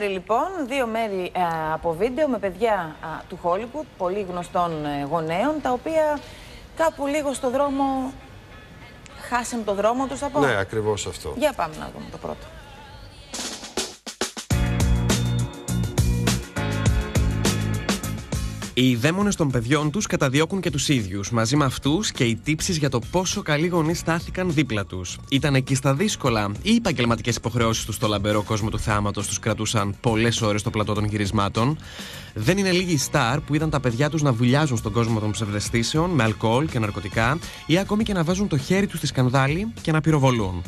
μέρη λοιπόν, δύο μέρη από βίντεο με παιδιά του Hollywood, πολύ γνωστών ε, γονέων, τα οποία κάπου λίγο στο δρόμο χάσαν το δρόμο τους, θα πω. Ναι, ακριβώς αυτό. Για πάμε να δούμε το πρώτο. Οι δαίμονες των παιδιών τους καταδιώκουν και τους ίδιους, μαζί με αυτούς και οι τύψεις για το πόσο καλοί γονείς στάθηκαν δίπλα τους. Ήταν εκεί στα δύσκολα. Οι επαγγελματικές υποχρεώσεις τους στο λαμπερό κόσμο του θεάματος τους κρατούσαν πολλές ώρες στο πλατό των γυρισμάτων. Δεν είναι λίγοι οι στάρ που είδαν τα παιδιά τους να βουλιάζουν στον κόσμο των ψευδεστήσεων με αλκοόλ και ναρκωτικά ή ακόμη και να βάζουν το χέρι τους στη σκανδάλη και να πυροβολούν.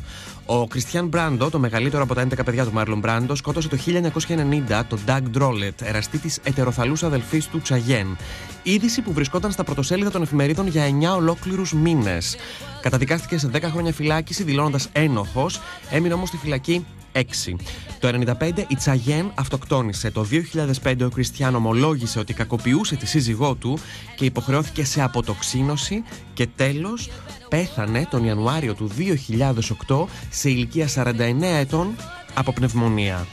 Ο Κριστιαν Μπράντο, το μεγαλύτερο από τα 11 παιδιά του Μάρλον Μπράντο, σκότωσε το 1990 τον Ντάγκ Ντρόλετ, εραστή της ετεροθαλούς αδελφής του Τσαγέν. Είδηση που βρισκόταν στα πρωτοσέλιδα των εφημερίδων για 9 ολόκληρους μήνες. Καταδικάστηκε σε 10 χρόνια φυλάκιση, δηλώνοντας ένοχος, έμεινε όμως στη φυλακή 6. Το 1995 η Τσαγέν αυτοκτόνησε. Το 2005 ο Κριστιαν ομολόγησε ότι κακοποιούσε τη σύζυγό του και υποχρεώθηκε σε αποτοξίνωση και τέλος πέθανε τον Ιανουάριο του 2008 σε ηλικία 49 ετών από πνευμονία.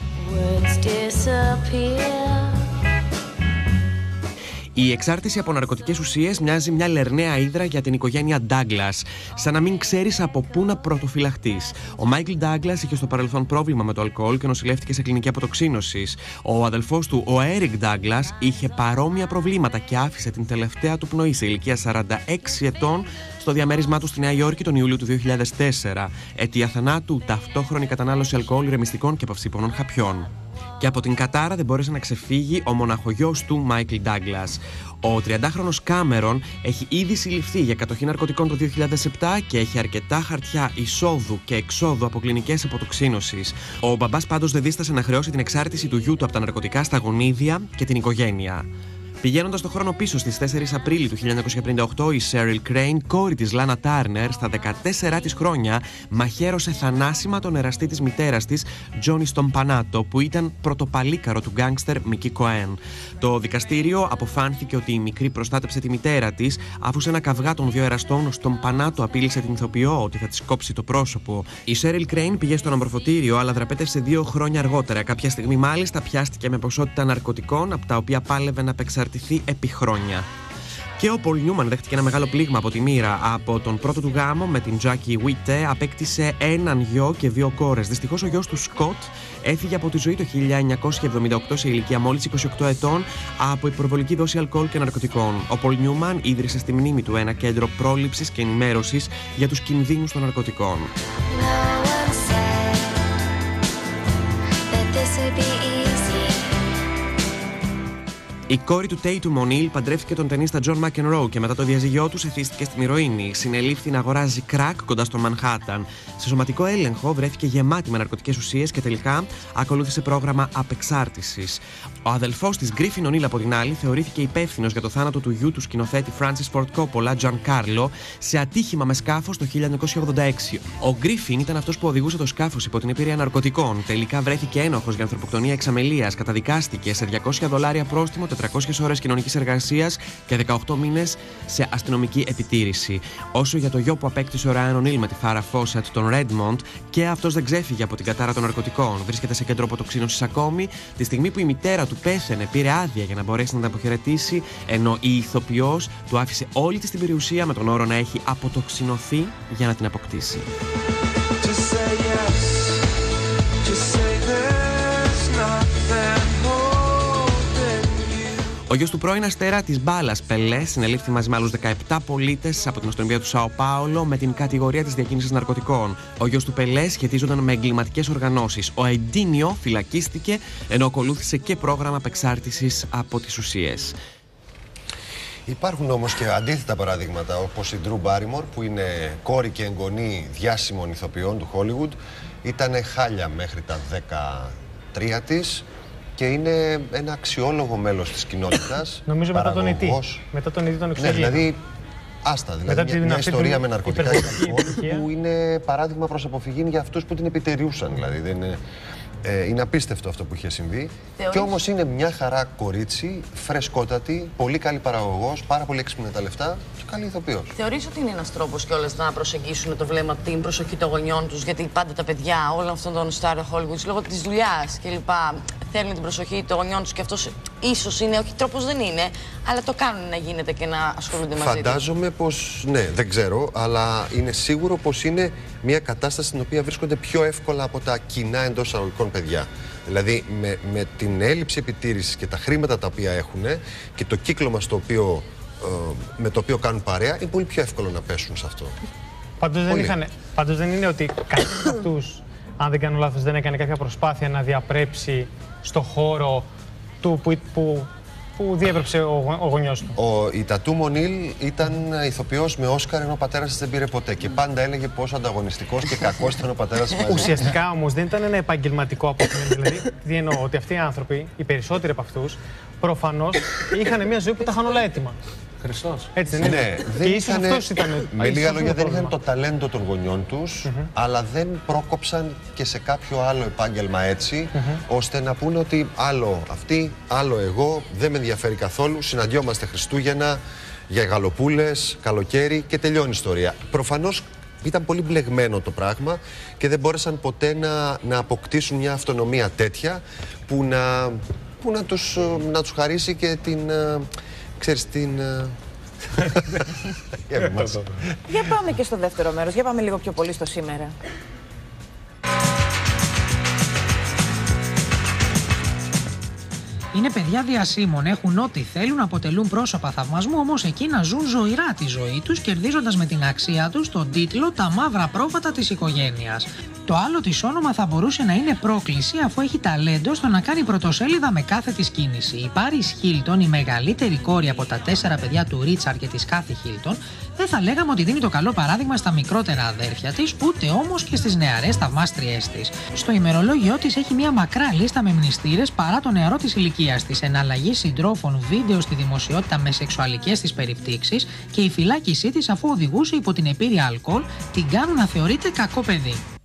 Η εξάρτηση από ναρκωτικές ουσίες μοιάζει μια λερναία ύδρα για την οικογένεια Ντάγκλα, σαν να μην ξέρεις από πού να πρωτοφυλαχτείς. Ο Μάικλ Ντάγκλα είχε στο παρελθόν πρόβλημα με το αλκοόλ και νοσηλεύτηκε σε κλινική αποτοξίνωσης. Ο αδελφός του, ο Έρικ Ντάγκλα, είχε παρόμοια προβλήματα και άφησε την τελευταία του πνοή σε ηλικία 46 ετών στο διαμέρισμά του στη Νέα Υόρκη τον Ιούλιο του 2004. Αιτία θανάτου, ταυτόχρονη κατανάλωση αλκοόλ, ρεμιστικών και παυσίπονων χαπιών. Και από την κατάρα δεν μπόρεσε να ξεφύγει ο μοναχογιός του Μάικλ Ντάγκλας. Ο 30χρονο Κάμερον έχει ήδη συλληφθεί για κατοχή ναρκωτικών το 2007 και έχει αρκετά χαρτιά εισόδου και εξόδου από κλινικές αποτοξίνωση. Ο μπαμπάς πάντως δεν δίστασε να χρεώσει την εξάρτηση του γιού του από τα ναρκωτικά στα γονίδια και την οικογένεια. Πηγαίνοντας το χρόνο πίσω στις 4 Απρίλη του 1958, η Σέριλ Κρέιν, κόρη της Λάνα Τάρνερ, στα 14 της χρόνια, μαχαίρωσε θανάσιμα τον εραστή της μητέρας της, Τζόνι Στομπανάτο, που ήταν πρωτοπαλίκαρο του γκάγκστερ Μικί Κοέν. Το δικαστήριο αποφάνθηκε ότι η μικρή προστάτεψε τη μητέρα της, αφού σε ένα καυγά των δύο εραστών, στον Πανάτο απείλησε την ηθοποιό ότι θα της κόψει το πρόσωπο. Η Σέριλ Κρέιν πήγε στον αμορφωτήριο, αλλά δραπέτευσε δύο χρόνια αργότερα. Κάποια στιγμή, μάλιστα, πιάστηκε με ποσότητα ναρκωτικών, από τα οποία πάλευε να απεξαρτηθεί επί χρόνια. Και ο Πολ Νιούμαν δέχτηκε ένα μεγάλο πλήγμα από τη μοίρα. Από τον πρώτο του γάμο με την Τζάκι Βίτε απέκτησε έναν γιο και δύο κόρες. Δυστυχώς ο γιος του Σκοτ έφυγε από τη ζωή το 1978 σε ηλικία μόλις 28 ετών από υπερβολική δόση αλκοόλ και ναρκωτικών. Ο Πολ Νιούμαν ίδρυσε στη μνήμη του ένα κέντρο πρόληψης και ενημέρωσης για τους κινδύνους των ναρκωτικών. Η κόρη του Τέιτουμ Ονίλ παντρεύτηκε τον τενίστα Τζον Μακενρό και μετά το διαζύγιό του εθίστηκε στην ηρωίνη. Συνελήφθη να αγοράζει κρακ κοντά στον Μανχάταν. Σε σωματικό έλεγχο βρέθηκε γεμάτη με ναρκωτικές ουσίες και τελικά ακολούθησε πρόγραμμα απεξάρτησης. Ο αδελφός της Γκρίφιν Ονίλ από την άλλη θεωρήθηκε υπεύθυνος για το θάνατο του γιού του σκηνοθέτη Francis Ford Coppola, Τζιαν Κάρλο, σε ατύχημα με σκάφος το 1986. Ο Γκρίφιν ήταν αυτός που οδηγούσε το σκάφος υπό την επήρεια ναρκωτικών. Τελικά βρέθηκε ένοχος για ανθρωποκτονία εξ αμελείας, καταδικάστηκε σε 200 δολάρια πρόστιμο, 400 ώρες κοινωνικής εργασίας και 18 μήνες σε αστυνομική επιτήρηση. Όσο για το γιο που απέκτησε ο Ράιν Ονίλ με τη Φάρα Φόσετ, τον Redmond, και αυτός δεν ξέφυγε από την κατάρα των ναρκωτικών. Βρίσκεται σε κέντρο αποτοξίνωσης ακόμη, τη στιγμή που η μητέρα του πέθανε, πήρε άδεια για να μπορέσει να τα αποχαιρετήσει, ενώ η ηθοποιός του άφησε όλη της την περιουσία με τον όρο να έχει αποτοξινωθεί για να την αποκτήσει. Ο γιος του πρώην αστέρα της μπάλας Πελέ συνελήφθη μαζί με άλλους 17 πολίτες από την αστυνομία του Σαο Πάολο με την κατηγορία της διακίνησης ναρκωτικών. Ο γιος του Πελέ σχετίζονταν με εγκληματικές οργανώσεις. Ο Εντίνιο φυλακίστηκε ενώ ακολούθησε και πρόγραμμα απεξάρτησης από τις ουσίες. Υπάρχουν όμως και αντίθετα παραδείγματα όπως η Drew Barrymore που είναι κόρη και εγγονή διάσημων ηθοποιών του Hollywood ήταν χάλια μέχρι τα 13 της και είναι ένα αξιόλογο μέλος της κοινότητας. Νομίζω μετά τον Ιτή. Μετά τον Ιτή τον Ναι, δηλαδή. Άστα, δηλαδή μια, μια ιστορία με ναρκωτικά και που είναι παράδειγμα προς αποφυγή για αυτούς που την επιτεριούσαν. Δηλαδή δεν είναι. Ε, είναι απίστευτο αυτό που είχε συμβεί. Και όμως είναι μια χαρά κορίτσι, φρεσκότατη, πολύ καλή παραγωγός, πάρα πολύ έξυπνη τα λεφτά και καλή ηθοποιός. Θεωρείς ότι είναι ένας τρόπος κιόλας να προσεγγίσουν το βλέμμα, την προσοχή των γονιών τους, γιατί πάντα τα παιδιά όλων αυτών των Star Hollywood λόγω της δουλειάς κλπ. θέλουν την προσοχή των γονιών τους και αυτός ίσως είναι, όχι τρόπος δεν είναι, αλλά το κάνουν να γίνεται και να ασχολούνται μαζί Φαντάζομαι πως, ναι, δεν ξέρω, αλλά είναι σίγουρο πως είναι μια κατάσταση στην οποία βρίσκονται πιο εύκολα από τα κοινά εντός αγωγικών παιδιά. Δηλαδή με, με την έλλειψη επιτήρησης και τα χρήματα τα οποία έχουν και το κύκλωμα στο οποίο, ε, με το οποίο κάνουν παρέα, είναι πολύ πιο εύκολο να πέσουν σε αυτό. Πάντως δεν, πάντως δεν είναι ότι κανένα από αυτού, αν δεν κάνω λάθος, δεν έκανε κάποια προσπάθεια να διαπρέψει στο χώρο του που, που που διέπρεψε ο, ο γονιός του. Ο, η Τατού Μονίλ ήταν ηθοποιός με Όσκαρ ενώ ο πατέρας της δεν πήρε ποτέ. Και πάντα έλεγε πόσο ανταγωνιστικός και κακός ήταν ο πατέρας της Ουσιαστικά όμως δεν ήταν ένα επαγγελματικό απόφαση. δηλαδή, τι εννοώ, ότι αυτοί οι άνθρωποι, οι περισσότεροι από αυτούς, προφανώς είχαν μια ζωή που τα είχαν όλα έτοιμα. Χριστός. Έτσι δεν είναι. Ναι, δεν είχαν, ήταν. Με λίγα λόγια, δεν είχαν το ταλέντο των γονιών τους, αλλά δεν πρόκοψαν και σε κάποιο άλλο επάγγελμα έτσι, ώστε να πούνε ότι άλλο αυτή, άλλο εγώ, δεν με ενδιαφέρει καθόλου. Συναντιόμαστε Χριστούγεννα για γαλοπούλες, καλοκαίρι και τελειώνει η ιστορία. Προφανώς ήταν πολύ μπλεγμένο το πράγμα και δεν μπόρεσαν ποτέ να, να αποκτήσουν μια αυτονομία τέτοια που να, που να, τους, να τους χαρίσει και την, ε, ξέρεις την... Ε, για πάμε και στο δεύτερο μέρος, για πάμε λίγο πιο πολύ στο σήμερα. Είναι παιδιά διασύμων, έχουν ό,τι θέλουν, αποτελούν πρόσωπα θαυμασμού, όμως εκεί να ζουν ζωηρά τη ζωή τους, κερδίζοντας με την αξία τους τον τίτλο Τα μαύρα πρόβατα της οικογένειας. Το άλλο της όνομα θα μπορούσε να είναι πρόκληση, αφού έχει ταλέντο στο να κάνει πρωτοσέλιδα με κάθε της κίνηση. Η Πάρη Χίλτον, η μεγαλύτερη κόρη από τα τέσσερα παιδιά του Ρίτσαρ και της Κάθη Χίλτον, δεν θα λέγαμε ότι δίνει το καλό παράδειγμα στα μικρότερα αδέρφια της, ούτε όμως και στις νεαρές θαυμάστριές της. Στο ημερολόγιο της έχει μια μακρά λίστα με μνηστήρες παρά το νεαρό της ηλικία της, εναλλαγής συντρόφων, βίντεο στη δημοσιότητα με σεξουαλικές της περιπτύξεις και η φυλάκισή της αφού οδηγούσε υπό την επίρρεια αλκοόλ την κάνουν να θεωρείται κακό παιδί.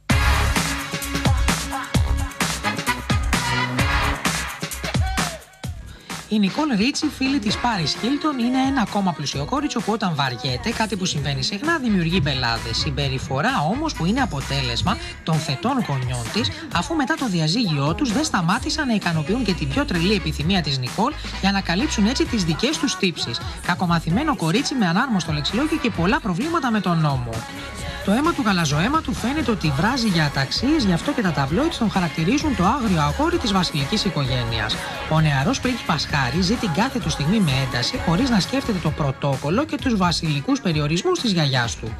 Η Νικόλ Ρίτσι, φίλη της Πάρη Χίλτον, είναι ένα ακόμα πλουσιό κόριτσο που όταν βαριέται, κάτι που συμβαίνει συχνά, δημιουργεί μπελάδε. Συμπεριφορά όμως που είναι αποτέλεσμα των θετών γονιών της, αφού μετά το διαζύγιο τους δεν σταμάτησαν να ικανοποιούν και την πιο τρελή επιθυμία της Νικόλ για να καλύψουν έτσι τις δικές τους τύψεις. Κακομαθημένο κορίτσι με ανάρμοστο λεξιλόγιο και πολλά προβλήματα με τον νόμο. Το αίμα του γαλαζοαίματου φαίνεται ότι βράζει για αταξίε, γι' αυτό και τα ταμπλόιτς τον χαρακτηρίζουν το άγριο αγόρι της βασιλικής οικογένειας. Ο νεαρός πρίγκιπα Χάρη ζει την κάθε του στιγμή με ένταση, χωρίς να σκέφτεται το πρωτόκολλο και τους βασιλικούς περιορισμούς της γιαγιάς του.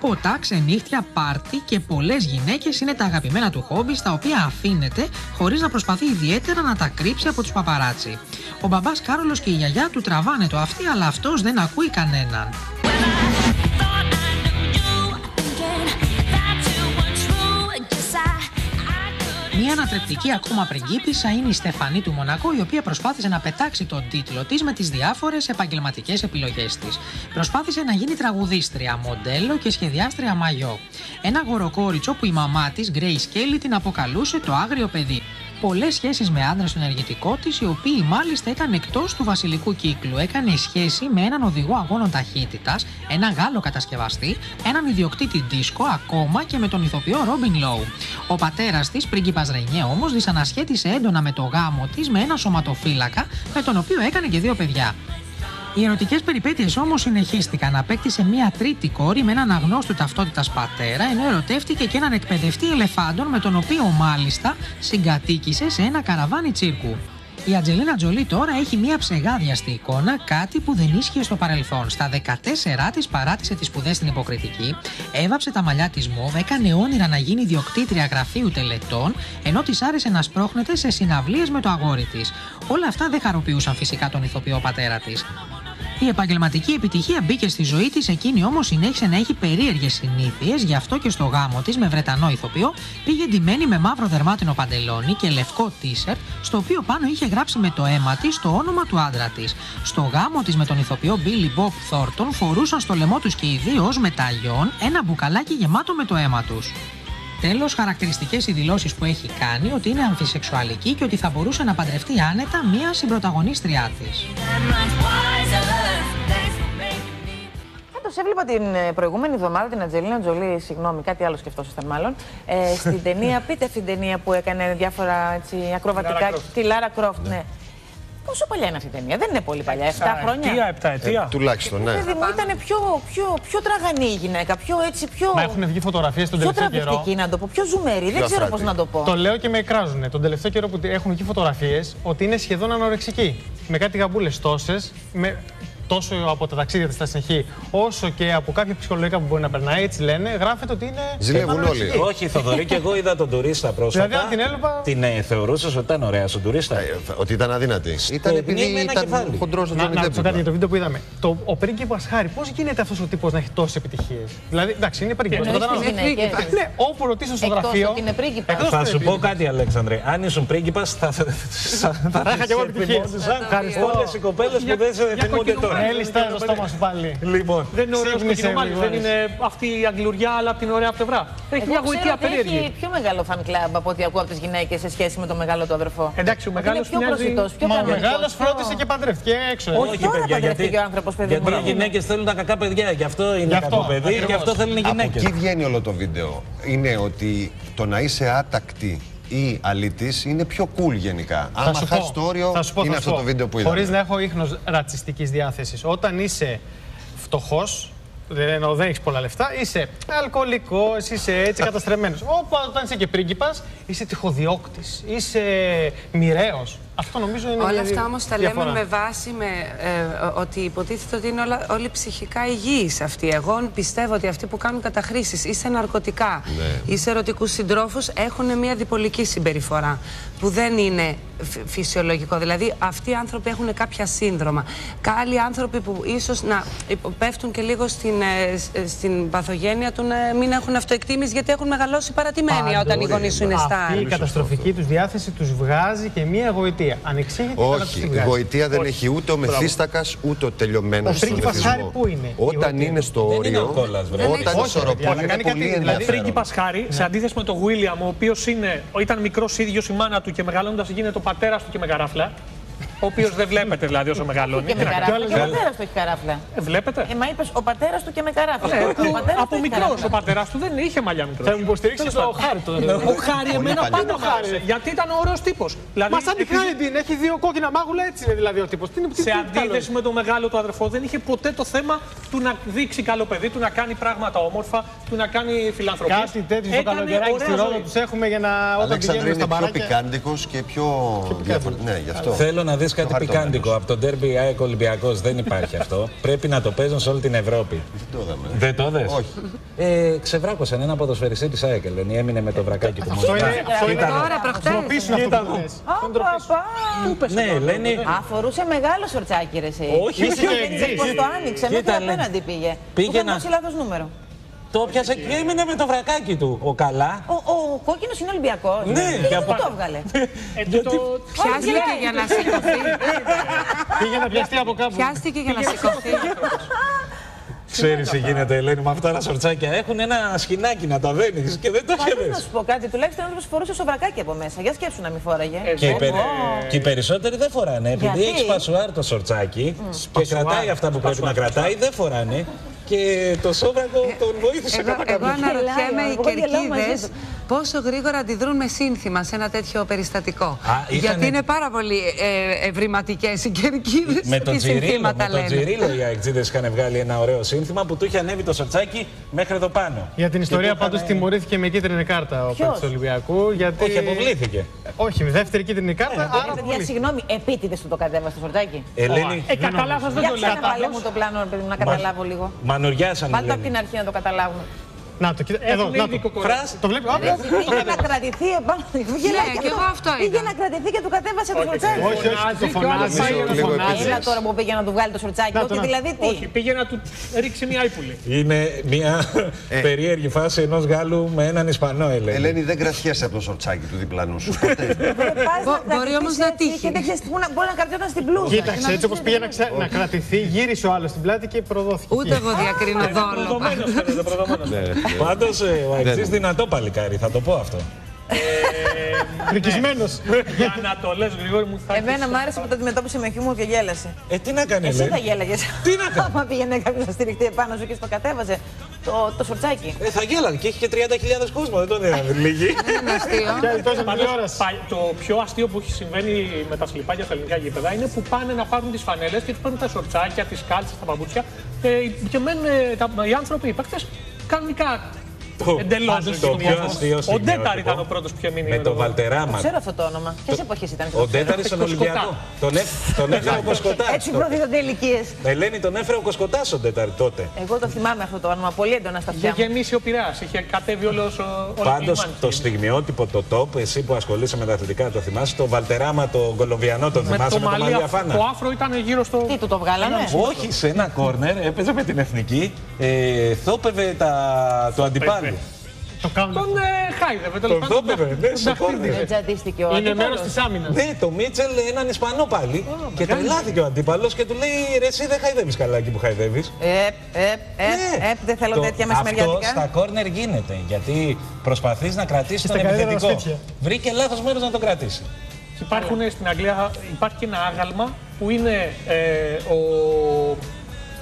Ποτά, ξενύχτια, πάρτι και πολλές γυναίκες είναι τα αγαπημένα του χόμπι, στα οποία αφήνεται χωρίς να προσπαθεί ιδιαίτερα να τα κρύψει από τους παπαράτσι. Ο μπαμπάς Κάρολος και η γιαγιά του τραβάνε το αυτή, αλλά αυτός δεν ακούει κανέναν. Μία ανατρεπτική ακόμα πριγκίπισσα είναι η Στεφανή του Μονακό, η οποία προσπάθησε να πετάξει τον τίτλο της με τις διάφορες επαγγελματικές επιλογές της. Προσπάθησε να γίνει τραγουδίστρια, μοντέλο και σχεδιάστρια μαγιό. Ένα γοροκόριτσο που η μαμά της, Γκρέι Σκέλι, την αποκαλούσε το άγριο παιδί πολλές σχέσεις με άντρε στον ενεργητικό της, οι οποίοι μάλιστα ήταν εκτός του βασιλικού κύκλου. Έκανε σχέση με έναν οδηγό αγώνων ταχύτητας, έναν Γάλλο κατασκευαστή, έναν ιδιοκτήτη δίσκο, ακόμα και με τον ηθοποιό Ρόμπιν Λόου. Ο πατέρας της, πρίγκιπας Ρενιέ, όμως, δυσανασχέτησε έντονα με το γάμο της με ένα σωματοφύλακα, με τον οποίο έκανε και δύο παιδιά. Οι ερωτικές περιπέτειες όμως συνεχίστηκαν. Απέκτησε μία τρίτη κόρη με έναν αγνώστου ταυτότητας πατέρα, ενώ ερωτεύτηκε και έναν εκπαιδευτή ελεφάντων με τον οποίο μάλιστα συγκατοίκησε σε ένα καραβάνι τσίρκου. Η Ατζελίνα Τζολί τώρα έχει μία ψεγάδιαστη εικόνα, κάτι που δεν ίσχυε στο παρελθόν. Στα 14 της παράτησε τις σπουδές στην υποκριτική, έβαψε τα μαλλιά της μοβ, έκανε όνειρα να γίνει διοκτήτρια γραφείου τελετών, ενώ της άρεσε να σπρώχνεται σε συναυλίες με το αγόρι της. Όλα αυτά δεν χαροποιούσαν φυσικά τον ηθοποιό πατέρα της. Η επαγγελματική επιτυχία μπήκε στη ζωή της, εκείνη όμως συνέχισε να έχει περίεργες συνήθειες, γι' αυτό και στο γάμο της με Βρετανό ηθοποιό πήγε ντυμένη με μαύρο δερμάτινο παντελόνι και λευκό τίσερ, στο οποίο πάνω είχε γράψει με το αίμα της το όνομα του άντρα της. Στο γάμο της με τον ηθοποιό Billy Bob Thornton φορούσαν στο λαιμό τους και οι δύο ως μεταγιόν ένα μπουκαλάκι γεμάτο με το αίμα τους. Τέλος, χαρακτηριστικές οι δηλώσεις που έχει κάνει ότι είναι αμφισεξουαλική και ότι θα μπορούσε να παντρευτεί άνετα μία συμπροταγωνίστριά της. Πάντως έβλεπα την ε, προηγούμενη εβδομάδα την Ατζελίνα Τζολί, συγγνώμη, κάτι άλλο σκεφτόσασταν μάλλον. Ε, στην ταινία, πείτε αυτή την ταινία που έκανε διάφορα έτσι, ακροβατικά. Croft. Τη Λάρα Κρόφτ, ναι. Πόσο παλιά είναι αυτή η ταινία, δεν είναι πολύ παλιά, 7 χρόνια. Αιτία, επτά αιτία. Τουλάχιστον, ναι. Παιδί μου, ήταν πιο, πιο, πιο τραγανή η γυναίκα, πιο έτσι, πιο. Μα έχουν βγει φωτογραφίες τον πιο τελευταίο καιρό. τραβηχτική να το πω, πιο ζουμερή. Δεν ξέρω πώς αφράτη. να το πω. Το λέω και με εκράζουν. Τον τελευταίο καιρό που έχουν βγει φωτογραφίες ότι είναι σχεδόν ανορεξική. Με κάτι γαμπούλες τόσες, με... τόσο από τα ταξίδια της στα συνεχή, όσο και από κάποια ψυχολογικά που μπορεί να περνάει, έτσι λένε, γράφεται ότι είναι. Ζηλεύουν ανορεξική. όλοι. Όχι, Θοδωρή, και εγώ είδα τον τουρίστα πρόσφατα. Δηλαδή, αν την έλεπα- Την ε, θεωρούσες ότι ήταν ωραία στον τουρίστα; Ε, Ότι ήταν αδύνατη. Ήταν ναι, επειδή με ένα ήταν κεφάλι. χοντρός Να, ο να Τζόνι ρωτήσω κάτι για Ντέπ. το βίντεο που είδαμε. Το, ο πρίγκιπας Χάρη, πώς γίνεται αυτός ο τύπος να έχει τόσες επιτυχίες; Δηλαδή, εντάξει, είναι πρίγκιπας. Εννοείς τις γυναίκες. Ναι, όπου ρωτήσω στο Εκτός γραφείο. ότι είναι πρίγκιπας. Εκτός Θα ότι σου είναι πω πρίγκιπα. κάτι, Αλέξανδρε. Αν ήσουν πρίγκιπας, θα, θα, θα, είχα κι εγώ επιτυχίες. Ευχαριστώ. Όλες οι κοπέλες που δεν σε θυμούνται τώρα. Έλει τώρα στο στόμα σου πάλι. Λοιπόν, Δεν είναι ωραίος Ξύπνησε κοκκινομάλι, λίγο, δεν άρεσε. είναι αυτή η αγγλουριά, αλλά από την ωραία πλευρά. Έχει μια Εγώ ξέρω γοητεία ότι περίεργη. έχει πιο μεγάλο fan club από ό,τι ακούω από τις γυναίκες σε σχέση με το μεγάλο του αδερφό. Εντάξει, ο Ότι μεγάλος είναι πιο προσιτός, πιο Μα ο κανονικός, μεγάλος πιο- φρόντισε και παντρεύτηκε έξω. ε. όχι τώρα παιδιά, γιατί, παντρεύτηκε ο άνθρωπος, παιδί γιατί μου. οι γυναίκες θέλουν τα κακά παιδιά. Γι' αυτό είναι Γι' αυτό, κακό παιδί, ακριβώς. γι' αυτό θέλουν οι Από γυναίκες. εκεί βγαίνει όλο το βίντεο. Είναι ότι το να είσαι άτακτη ή αλήτης είναι πιο cool γενικά. Άμα σου χάσεις πω, το όριο, θα σου πω, είναι θα σου αυτό πω. το βίντεο που είδαμε. Χωρίς να έχω ίχνος ρατσιστικής διάθεσης. Όταν είσαι φτωχός, δεν, εννοώ, δεν έχεις πολλά λεφτά, είσαι αλκοολικός, είσαι έτσι καταστρεμμένος. Όταν είσαι και πρίγκιπας, είσαι τυχοδιώκτης, είσαι μοιραίος. Αυτό νομίζω είναι Όλα μια αυτά δι- όμως τα διαφορά. λέμε με βάση με, ε, ότι υποτίθεται ότι είναι όλα, όλοι ψυχικά υγιείς αυτοί. Εγώ πιστεύω ότι αυτοί που κάνουν καταχρήσεις ή σε ναρκωτικά ή σε ερωτικούς συντρόφους έχουν μια διπολική συμπεριφορά που δεν είναι φυ- φυσιολογικό. Δηλαδή αυτοί οι άνθρωποι έχουν κάποια σύνδρομα. Άλλοι άνθρωποι που ίσως να υποπέφτουν και λίγο στην, ε, σ- ε, στην παθογένεια του να μην έχουν αυτοεκτίμηση γιατί έχουν μεγαλώσει παρατημένοι όταν οι γονείς σου είναι Αυτή στάρ. η καταστροφική τους διάθεση τους βγάζει και μία γοητεία. Ανεξήγητη αλλά τους τη Όχι, βγάζει. γοητεία δεν έχει ούτε ο μεθύστακας ούτε ο τελειωμένος Ο στον πρίγκιπας Χάρη εθισμό. πού είναι, η Όταν γοητεία είναι στο Δεν είναι ο όριο, κόλλας, βρε. όταν Όχι, παιδιά, ισορροπεί, αλλά είναι κάνει κάτι- πολύ δηλαδή, ενδιαφέρον. Πρίγκιπα Χάρη, σε αντίθεση με τον Βίλιαμ, ο οποίος ήταν μικρός ίδιος η μάνα του και μεγαλώνοντας γίνεται ο πατέρας του και με καράφλα. Ο οποίος δεν βλέπετε δηλαδή όσο μεγαλώνει. Και με Τι να κάνει. καράφλα. Και ο πατέρας του έχει καράφλα. Ε, βλέπετε. Ε, μα είπες ο πατέρας του και με καράφλα. Ναι, Ο που πατέρας του από έχει μικρός καράφλα. ο πατέρας του δεν είχε μαλλιά μικρός. Θα μου υποστηρίξεις το χάρη το Ο Χάρη εμένα παλιά. πάντα μου άρεσε. Γιατί ήταν ωραίος τύπος. Δηλαδή, Μα σαν τη επειδή χάρη την έχει δύο κόκκινα μάγουλα, έτσι είναι δηλαδή ο τύπος. σε αντίθεση με τον μεγάλο του αδερφό, δεν είχε ποτέ το θέμα του να δείξει καλό παιδί, του να κάνει πράγματα όμορφα, του να κάνει φιλανθρωπία. Κάτι τέτοιο στο καλοκαιράκι στη Ρόδο τους έχουμε για να όταν Αλέξανδρε πηγαίνουμε είναι στα πιο μπαράκια. πικάντικος και πιο διαφορετικό. Ναι, γι' αυτό. Θέλω να δεις κάτι χαριτωμένος. πικάντικο. Από τον Derby ΑΕΚ Ολυμπιακός δεν υπάρχει αυτό. Πρέπει να το παίζουν σε όλη την Ευρώπη. Το είδαμε. Δεν το δες; Όχι. Ε, ξεβράκωσαν ένα ποδοσφαιριστή της ΑΕΚ, Ελένη. Έμεινε με το βρακάκι του Αυτό μόνο. είναι. Αυτό είναι. Τώρα, προχτές. Ντροπήσουν αυτό που λες. Α, παπά. Ναι, Ελένη. Α, φορούσε μεγάλο σορτσάκι ρε εσύ. Όχι, Είσαι όχι, και όχι. Πώ το άνοιξε, Κοίτα, μέχρι λέει. απέναντι πήγε. Πήγε Του είχαν να- δώσει λάθος νούμερο. Το πιάσε και έμεινε με το βρακάκι του. Ο καλά. Ο, ο κόκκινος είναι Ολυμπιακός. Ναι, και και πού από- το έβγαλε; Ε, το- το- Πιάστηκε για να σηκωθεί. Πήγε να πιαστεί από κάπου. Πιάστηκε για να σηκωθεί. Ξέρεις τι γίνεται, Ελένη, με αυτά τα σορτσάκια. Έχουν ένα σχοινάκι να τα δένεις και δεν το Μα είχε να σου πω κάτι, τουλάχιστον άνθρωπος φορούσε σοβρακάκι από μέσα. Για σκέψου να μην φόραγε. Και οι, περι- και οι περισσότεροι δεν φοράνε. Επειδή Γιατί; έχει πασουάρ το σορτσάκι και κρατάει αυτά που πρέπει να κρατάει, δεν φοράνε. Και το σόβρακο τον βοήθησε Εγώ, κατά εγώ κάποιο. αναρωτιέμαι οι εγώ γελάω μαζί κερκίδες του. πόσο γρήγορα αντιδρούν με σύνθημα σε ένα τέτοιο περιστατικό. Α, ήτανε- Γιατί είναι πάρα πολύ ε, ευρηματικές οι κερκίδες Με τον και Τζιρίλο, συνθήματα με τον λένε. Τζιρίλο οι αεξίδες είχαν βγάλει ένα ωραίο σύνθημα που του είχε ανέβει το σορτσάκι μέχρι εδώ πάνω. Για την Και ιστορία του είχαν- πάντω τιμωρήθηκε με κίτρινη κάρτα ο Ποιος; παίκτη του Ολυμπιακού. Γιατί... Όχι, αποβλήθηκε. Όχι, με δεύτερη κίτρινη κάρτα. άρα Παιδιά, αποβλήθηκε. συγγνώμη, επίτηδες του το κατέβασε το σορτάκι. Ελένη, Ε, κατά λάθος δεν Για το λέω. ξαναβάλε μου το πλάνο, παιδί μου, να καταλάβω λίγο. Μανουριάσαν. Βάλτε το από Ελένη. την αρχή να το καταλάβουμε. Να το κοίτα. Εδώ, Έχουν να ήδη το. κοκορά. Φράς. Το βλέπεις. Α, Ρε, Πήγε να κρατηθεί επάνω. Γελάει και εγώ αυτό Πήγε είδα. να κρατηθεί και του κατέβασε το σορτσάκι. Όχι, όχι, το και ο άλλος φωνάζει. πάει Το να λίγο φωνάζει. Είδα τώρα που πήγε να του βγάλει το σορτσάκι. Να το, Ότι να. δηλαδή τι; Όχι, πήγε να του ρίξει μια ύπουλη. Είναι μια περίεργη φάση ενός Γάλλου με έναν Ισπανό, Ελένη. Ελένη, δεν κρατιέσαι από το σορτσάκι του διπλανού σου. Ποτέ. Πας Μπο- να μπορεί κρατηθείς όμως να έτσι τύχει. Και δεν ξέρεις πού να μπορεί να κρατιόταν στην πλούζα. Κοίταξε, έτσι όπως πήγε να, ξε- να κρατηθεί, γύρισε ο άλλος στην πλάτη και προδόθηκε. Ούτε εγώ διακρίνω δόλο. Προδομένος φαίνεται, προδομένος. Πάντως ο Αεξή Δεν- δυνατό παλικάρι, θα το πω αυτό. Πρικισμένο. Για να το λες, Γρηγόρη μου, θα Εμένα έχεις- μου άρεσε που το αντιμετώπισε με χιούμορ και γέλασε. Ε, τι να κάνεις, Εσύ λέει. θα γέλαγες. Τι να κάνω. Άμα πήγαινε κάποιος να στηριχτεί επάνω σου και στο κατέβαζε το, το σορτσάκι. Ε, θα γέλαγε και έχει και 30.000 κόσμο, δεν το δίνανε λίγοι. Και τόσο Πάντως, πα- Το πιο αστείο που έχει συμβαίνει με τα σλιπάκια στα ελληνικά γήπεδα είναι που πάνε να πάρουν τις φανέλες και τους παίρνουν τα σορτσάκια, τις κάλτσες, τα παπούτσια ε, και μένουν ε, τα, οι άνθρωποι, οι ficaram ligados. Το- Εντελώς. πάντως το πιο αστείο Ο στιγμιότυπο Ντέταρ ήταν ο πρώτος που είχε μείνει. Με το Το Βαλτεράμα. ξέρω αυτό το όνομα. Ποιες εποχές ήταν αυτό. Ο Ντέταρης στον Το Ολυμπιακό. Σκοτά. Τον, έφ- τον έφερε ο Κοσκοτά. Έτσι προδίδονται ηλικίες. Ελένη τον έφερε ο Κοσκοτάς ο Ντέταρη τότε. Εγώ το θυμάμαι αυτό το όνομα πολύ έντονα στα Είχε αυτιά μου. γεμίσει ο Πειραιάς, είχε κατέβει όλο ο Πάντως το στιγμιότυπο, το top, εσύ που ασχολείσαι με τα αθλητικά, το θυμάσαι. Το Βαλτεράμα, το Κολομβιανό, τον Με θυμάσαι το με το μαλλί, μαλλί αφ- αφάνα. το άφρο ήταν γύρω στο. Τι του το βγάλανε; Όχι, σε ένα κόρνερ έπαιζε με την εθνική. Ε, θόπευε τα, το αντιπάλου. Το κάνουν. Τον ε, χάιδευε, τέλο Τον πάντων. θόπευε, ναι, Τον σε δαχτύλιζε. κόρνερ. Δεν τζαντίστηκε ο Είναι αντίπαλος. μέρος της άμυνας. Ναι, το Μίτσελ έναν Ισπανό πάλι. και τρελάθηκε ο αντίπαλος και του λέει: Ρε, εσύ δεν χαϊδεύεις καλά εκεί που χαϊδεύεις. Επ, επ, επ, επ, δεν θέλω τέτοια Ναι. Αυτό στα μεσημεριάτικα. κόρνερ γίνεται. Γιατί προσπαθείς να κρατήσεις τον στα καλύτερα επιθετικό. σπίτια. Βρήκε λάθος μέρος να τον κρατήσει. Και Υπάρχουν στην Αγγλία, υπάρχει και ένα άγαλμα που είναι ε, ο,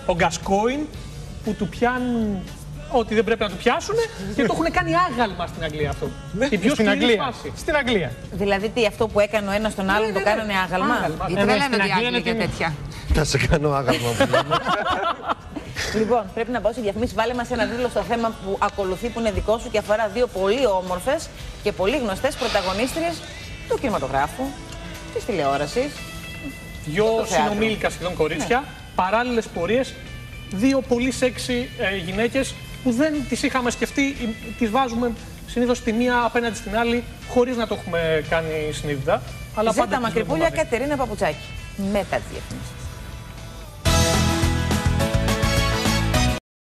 ο Γκασκόιν που του πιάνουν ό,τι δεν πρέπει να του πιάσουν και το έχουν κάνει άγαλμα στην Αγγλία αυτό. Η πιο Στην σκληρή Αγγλία. φάση. Στην Αγγλία. Δηλαδή τι, αυτό που έκανε ο ένας τον άλλον το κάνανε άγαλμα; Άγαλμα. Γιατί Ε, δεν ναι, λένε στην ότι οι Αγγλία Άγγλοι είναι για την- τέτοια. Θα σε κάνω άγαλμα που λέμε. Λοιπόν, πρέπει να πάω σε διαφημίσεις. Βάλε μας ένα τίτλο στο θέμα που ακολουθεί, που είναι δικό σου και αφορά δύο πολύ όμορφες και πολύ γνωστές πρωταγωνίστριες του κινηματογράφου, της τηλεόρασης. Δυο το θέατρο. συνομήλικα σχεδόν κορίτσια, παράλληλες πορείες, δύο πολύ σεξι ε, γυναίκες που δεν τις είχαμε σκεφτεί, τις βάζουμε συνήθως τη μία απέναντι στην άλλη, χωρίς να το έχουμε κάνει συνείδητα. Αλλά πάντα Ζέτα τις Μακρυπούλια, βλέπουμε μαζί. Κατερίνα Παπουτσάκη. Μετά τις διαφημίσεις.